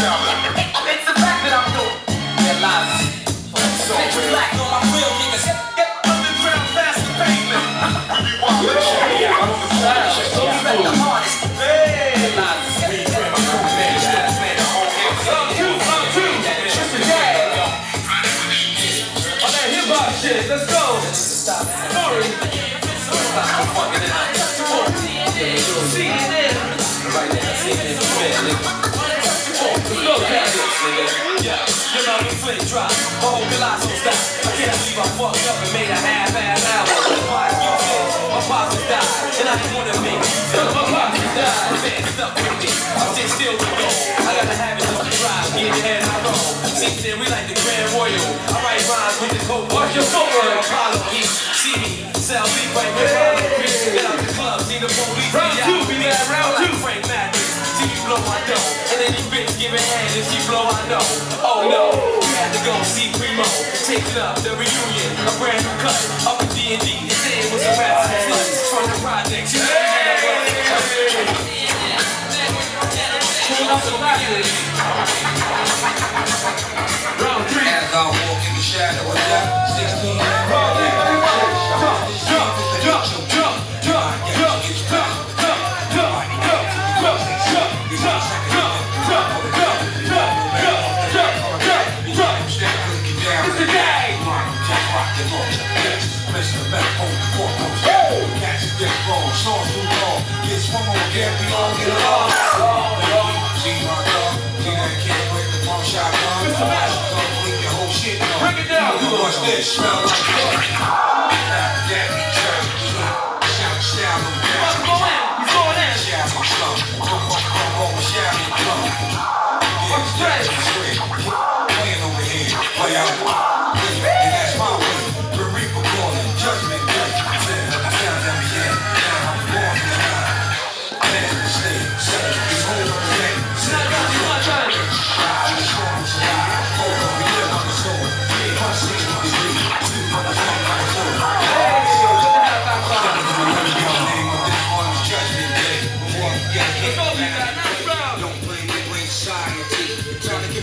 dollar. Cat. Yeah, you know me flip drop, my whole colossal stop. I can't believe I fucked up and made a half-ass hour. Why you feel? My pops died, and I didn't wanna make music. My pops died. My fans stuck with me. I'm still still with go. I got the habit the drive, get your head I roll. See, then we like the Grand Royal. I write rhymes with the coke. Watch your footwork. Apollo East, see me, sell beat right with I know. Oh no, we had to go see Primo. Take it up, the reunion, a brand new cut. Up in D&D, say it was a rap from the projects. You know, Pulling up the classic. Round three. As I walk in the shadow of death, get. Long, long, she my dog. Pump shotgun. Mr. Mash. Don't your whole shit. Break it down. You watch this,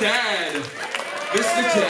dad, Mr. Ted.